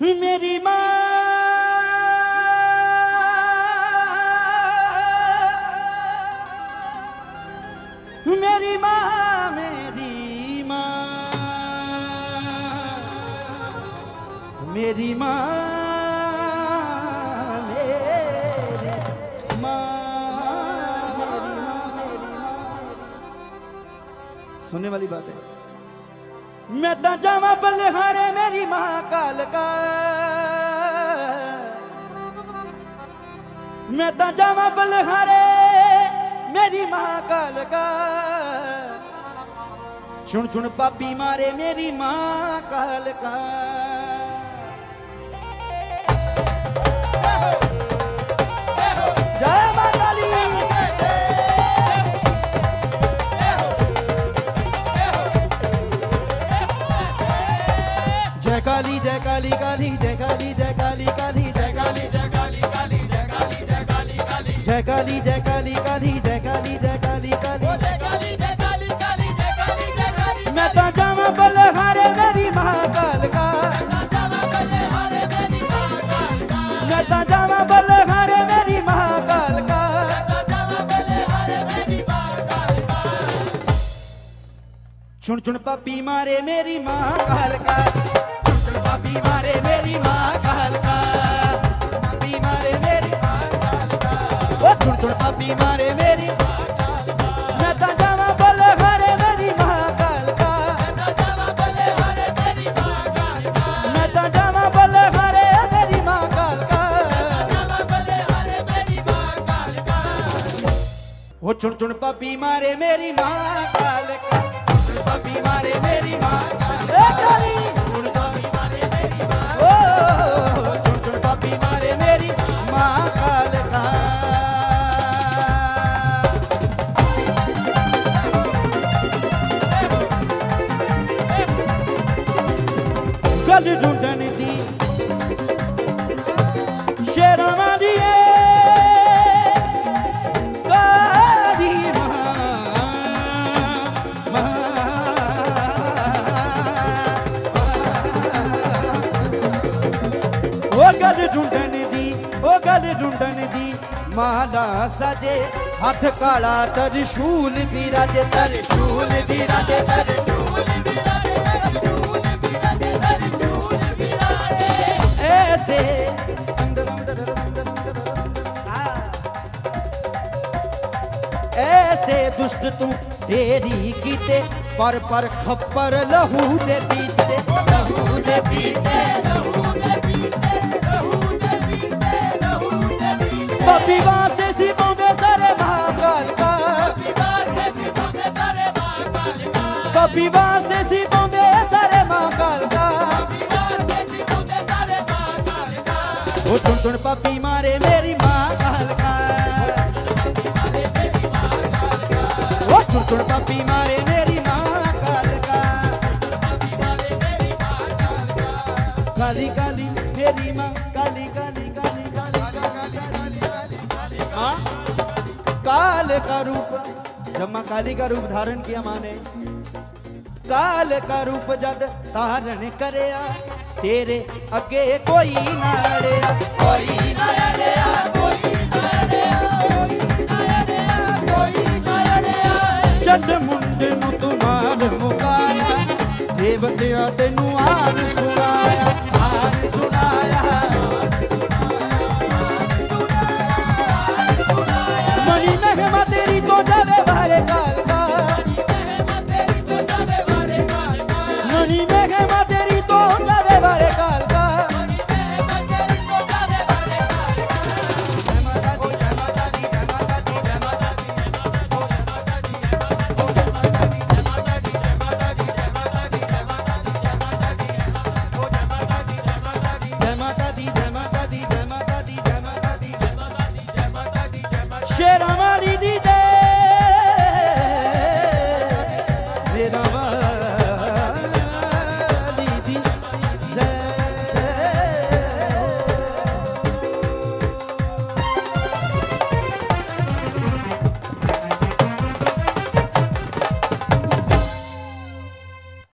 मेरी माँ मेरी माँ। मेरी माँ मेरी माँ। सुनने वाली बात है। मैं ਤਾਂ ਜਾਵਾਂ ਬਲਿਹਾਰੇ, ਮੇਰੀ ਮਾਂ ਕਾਲਕਾ। ਮੈਂ ਤਾਂ ਜਾਵਾਂ ਬਲਿਹਾਰੇ, ਮੇਰੀ ਮਾਂ ਕਾਲਕਾ। ਚੁਣ ਚੁਣ ਪਾਪੀ ਮਾਰੇ, ਮੇਰੀ ਮਾਂ ਕਾਲਕਾ। काली जय काली काली जय काली जय काली काली जय काली जय काली काली जय काली जय काली काली जय काली जय काली काली जय काली जय काली काली जय काली जय काली काली जय काली जय काली मैं तो जावा बलहारे मेरी महाकाल का मैं तो जावा बलहारे मेरी महाकाल का चुन चुन पापी मारे मेरी महाकाल का ਉਹ ਚੁਣ ਚੁਣ ਪਾਪੀ ਮਾਰੇ ਮੇਰੀ ਮਾਂ ਕਾਲਕਾ ਚੁਣ ਚੁਣ ਪਾਪੀ ਮਾਰੇ ਮੇਰੀ ਮਾਂ ਕਾਲਕਾ गल ढूंढन दी, ओ गल ढूंढन दी। माला सजे, हाथ काला तरशूल भी राजे तरशूल भी राजे त्रिशूल ऐसे। हाँ। ऐसे दुष्ट तू तेरी कीते पर पर खप्पर लहू दे पीते। लहू दे पीते, लहू दे सी पाਉਂਦੇ ਸਾਰੇ ਵਾਸਤੇ ਸੀ ਪਾਉਂਦੇ ਸਾਰੇ ਮਹਾਕਾਲ ਕਾ ਉਹ ਟੁਣ ਟੁਣ ਪਾਪੀ ਮਾਰੇ ਮੇਰੀ ਮਾਂ ਕਾਲਕਾ ਉਹ ਟੁਣ ਟੁਣ ਪਾਪੀ ਮਾਰੇ ਮੇਰੀ ਮਾਂ ਕਾਲਕਾ ਕਾਲੀ ਕਾਲੀ का रूप जब माँ काली का रूप धारण किया माँ ने काल का रूप जद धारण करे तेरे अगे कोई ना अड़िया कोई ना अड़िया कोई ना अड़िया कोई ना अड़िया कोई ना अड़िया जद मुंड नु तू मार मुकाया देवतिया तेनू आन सुनाया si déjeme